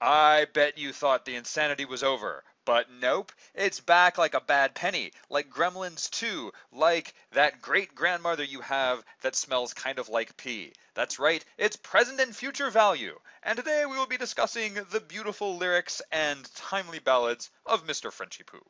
I bet you thought the insanity was over. But nope, it's back like a bad penny, like Gremlins 2, like that great grandmother you have that smells kind of like pee. That's right, it's present and future value. And today we will be discussing the beautiful lyrics and timely ballads of Mr. Frenchy Poo.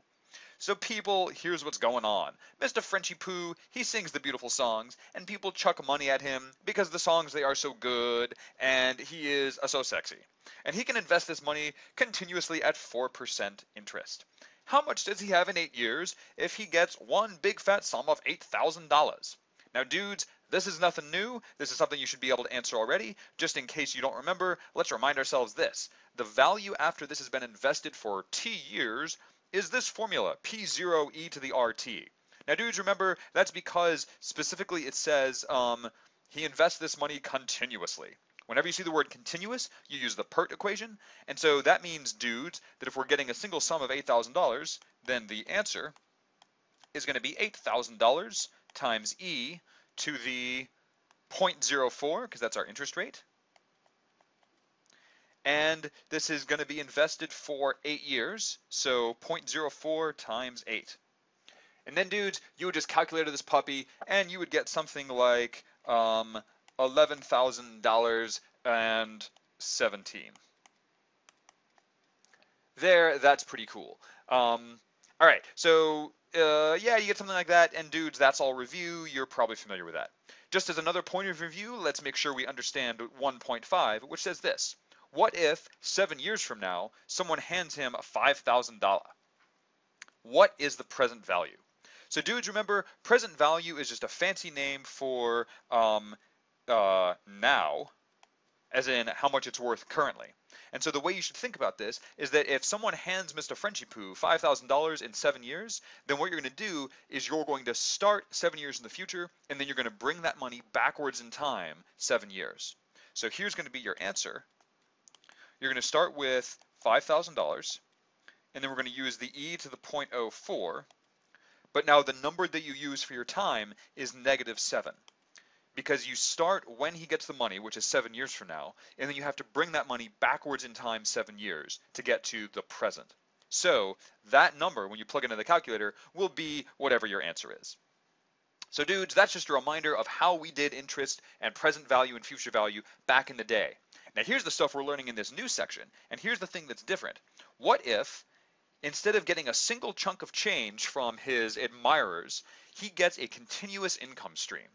So people, here's what's going on. Mr. Frenchy Poo, he sings the beautiful songs, and people chuck money at him because the songs they are so good, and he is uh, so sexy. And he can invest this money continuously at 4% interest. How much does he have in eight years if he gets one big fat sum of $8,000? Now, dudes, this is nothing new. This is something you should be able to answer already. Just in case you don't remember, let's remind ourselves this. The value after this has been invested for T years is this formula, P0e to the RT. Now, dudes, remember, that's because specifically it says um, he invests this money continuously. Whenever you see the word continuous, you use the PERT equation. And so that means, dudes, that if we're getting a single sum of $8,000, then the answer is going to be $8,000 times E to the 0.04, because that's our interest rate, and this is going to be invested for eight years, so 0.04 times eight. And then dudes, you would just calculate this puppy and you would get something like um, $11,000 and 17. There, that's pretty cool. Um, all right, so uh, yeah, you get something like that, and dudes, that's all review. You're probably familiar with that. Just as another point of review, let's make sure we understand 1.5, which says this. What if seven years from now, someone hands him a $5,000? What is the present value? So dudes, remember, present value is just a fancy name for um, uh, now, as in how much it's worth currently. And so the way you should think about this is that if someone hands Mr. Frenchy Poo $5,000 in seven years, then what you're going to do is you're going to start seven years in the future, and then you're going to bring that money backwards in time seven years. So here's going to be your answer you're going to start with $5,000, and then we're going to use the e to the 0.04. But now the number that you use for your time is negative 7 because you start when he gets the money, which is seven years from now, and then you have to bring that money backwards in time seven years to get to the present. So that number, when you plug into the calculator, will be whatever your answer is. So dudes, that's just a reminder of how we did interest and present value and future value back in the day. Now here's the stuff we're learning in this new section, and here's the thing that's different. What if, instead of getting a single chunk of change from his admirers, he gets a continuous income stream?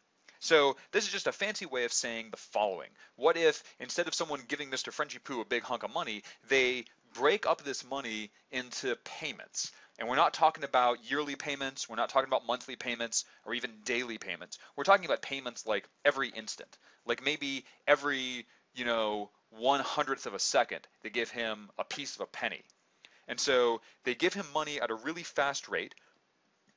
So this is just a fancy way of saying the following. What if, instead of someone giving Mr. Frenchy Poo a big hunk of money, they break up this money into payments? And we're not talking about yearly payments, we're not talking about monthly payments, or even daily payments. We're talking about payments like every instant. Like maybe every you know, one hundredth of a second, they give him a piece of a penny. And so they give him money at a really fast rate,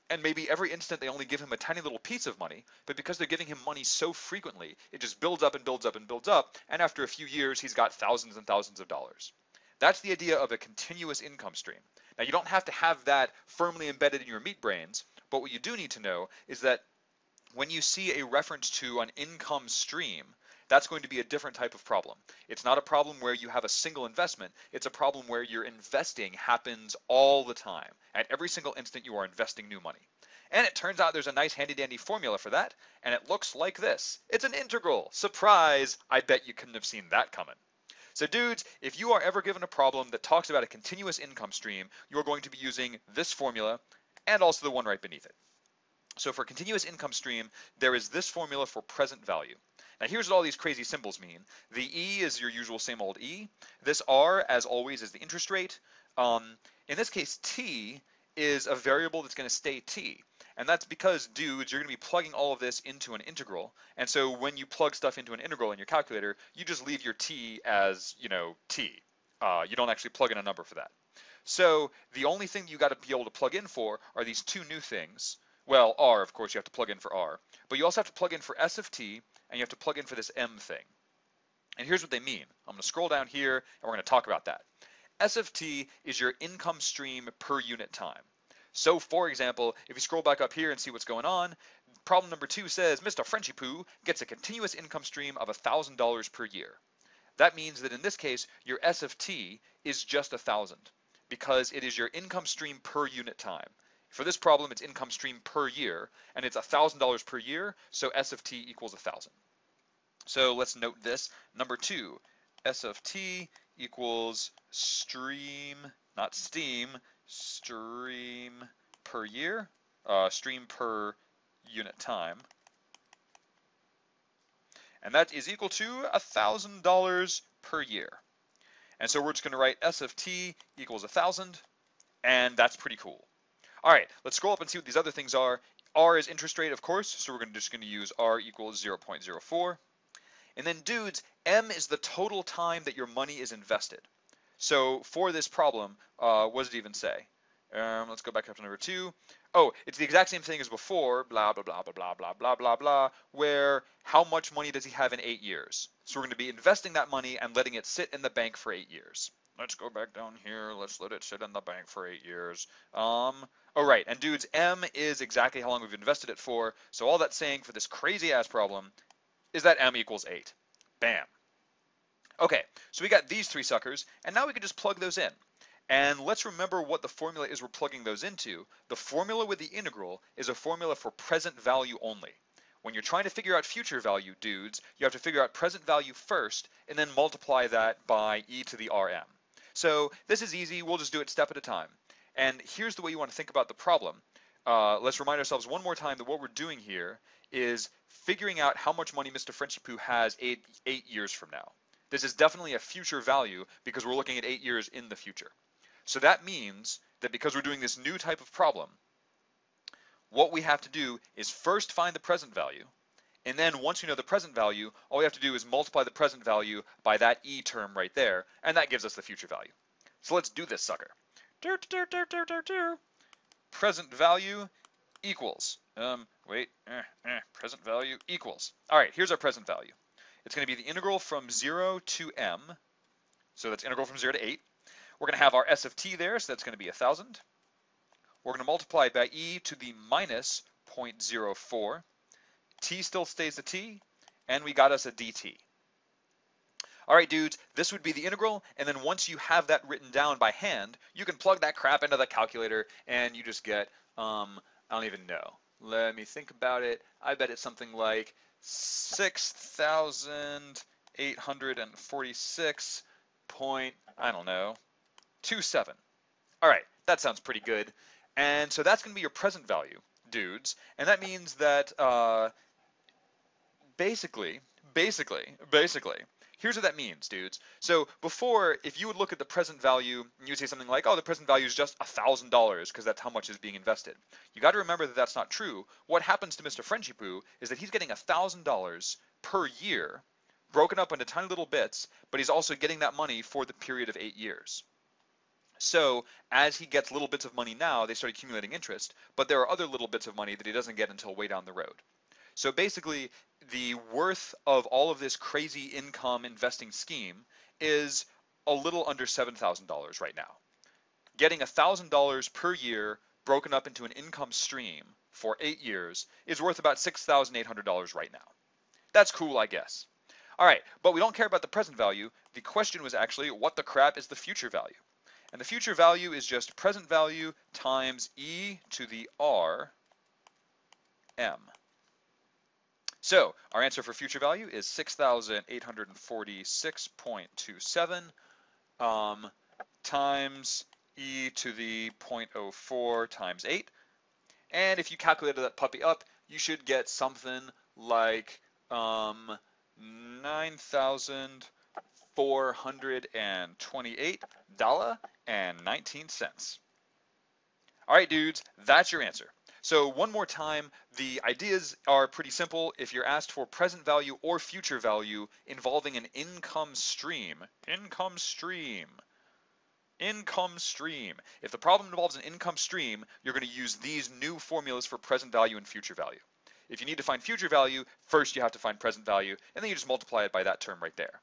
and maybe every instant they only give him a tiny little piece of money, but because they're giving him money so frequently, it just builds up and builds up and builds up, and after a few years, he's got thousands and thousands of dollars. That's the idea of a continuous income stream. Now, you don't have to have that firmly embedded in your meat brains, but what you do need to know is that when you see a reference to an income stream, that's going to be a different type of problem. It's not a problem where you have a single investment. It's a problem where your investing happens all the time. At every single instant, you are investing new money. And it turns out there's a nice handy dandy formula for that, and it looks like this. It's an integral. Surprise! I bet you couldn't have seen that coming. So dudes, if you are ever given a problem that talks about a continuous income stream, you're going to be using this formula and also the one right beneath it. So for continuous income stream, there is this formula for present value. Now here's what all these crazy symbols mean. The E is your usual same old E. This R, as always, is the interest rate. Um, in this case, T is a variable that's going to stay T. And that's because, dudes, you're going to be plugging all of this into an integral. And so when you plug stuff into an integral in your calculator, you just leave your T as, you know, T. Uh, you don't actually plug in a number for that. So the only thing you got to be able to plug in for are these two new things. Well, R, of course, you have to plug in for R. But you also have to plug in for S of t, and you have to plug in for this M thing. And here's what they mean. I'm going to scroll down here, and we're going to talk about that. S of t is your income stream per unit time. So, for example, if you scroll back up here and see what's going on, problem number two says Mr. Frenchy Poo gets a continuous income stream of $1,000 per year. that means that in this case, your S of t is just a thousand because it is your income stream per unit time. For this problem, it's income stream per year, and it's $1,000 per year, so S of t equals 1,000. So let's note this. Number two, S of t equals stream, not steam, stream per year, uh, stream per unit time. And that is equal to $1,000 per year. And so we're just going to write S of t equals 1,000, and that's pretty cool. All right, let's scroll up and see what these other things are. R is interest rate, of course, so we're just going to use R equals 0.04. And then dudes, M is the total time that your money is invested. So for this problem, uh, what does it even say? Um, let's go back up to number two. Oh, it's the exact same thing as before, blah, blah, blah, blah, blah, blah, blah, blah, blah, where how much money does he have in eight years? So we're going to be investing that money and letting it sit in the bank for eight years. Let's go back down here. Let's let it sit in the bank for eight years. Um, oh, right. And dudes, M is exactly how long we've invested it for. So all that's saying for this crazy ass problem is that M equals eight. Bam. Okay, so we got these three suckers, and now we can just plug those in. And let's remember what the formula is we're plugging those into. The formula with the integral is a formula for present value only. When you're trying to figure out future value, dudes, you have to figure out present value first and then multiply that by e to the rm. So this is easy. We'll just do it step at a time. And here's the way you want to think about the problem. Uh, let's remind ourselves one more time that what we're doing here is figuring out how much money Mr. Frenchy Poo has eight, eight years from now. This is definitely a future value because we're looking at eight years in the future. So that means that because we're doing this new type of problem, what we have to do is first find the present value, and then once we know the present value, all we have to do is multiply the present value by that e term right there, and that gives us the future value. So let's do this sucker. Present value equals, um, wait, eh, eh, present value equals. All right, here's our present value. It's going to be the integral from 0 to m, so that's integral from 0 to 8. We're going to have our s of t there, so that's going to be 1,000. We're going to multiply by e to the minus 0.04. t still stays a t, and we got us a dt. All right, dudes, this would be the integral, and then once you have that written down by hand, you can plug that crap into the calculator, and you just get, um, I don't even know. Let me think about it. I bet it's something like 6,846 point, I don't know, 27. All right, that sounds pretty good. And so that's going to be your present value, dudes. And that means that uh, basically, basically, basically, here's what that means, dudes. So before, if you would look at the present value, and you would say something like, oh, the present value is just $1,000 because that's how much is being invested. You got to remember that that's not true. What happens to Mr. Frenchy Poo is that he's getting $1,000 per year broken up into tiny little bits, but he's also getting that money for the period of eight years. So as he gets little bits of money now, they start accumulating interest, but there are other little bits of money that he doesn't get until way down the road. So basically, the worth of all of this crazy income investing scheme is a little under $7,000 right now. Getting $1,000 per year broken up into an income stream for eight years is worth about $6,800 right now. That's cool, I guess. All right, but we don't care about the present value. The question was actually, what the crap is the future value? And the future value is just present value times e to the r m. So our answer for future value is 6,846.27 um, times e to the 0.04 times 8. And if you calculated that puppy up, you should get something like um, 9,428 dollar and 19 cents. All right, dudes, that's your answer. So one more time, the ideas are pretty simple. If you're asked for present value or future value involving an income stream, income stream, income stream. If the problem involves an income stream, you're going to use these new formulas for present value and future value. If you need to find future value, first you have to find present value, and then you just multiply it by that term right there.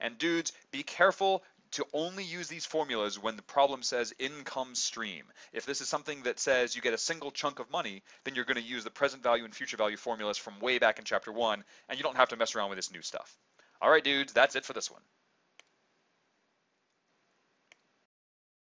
And dudes, be careful to only use these formulas when the problem says income stream. If this is something that says you get a single chunk of money, then you're going to use the present value and future value formulas from way back in chapter one, and you don't have to mess around with this new stuff. All right, dudes, that's it for this one.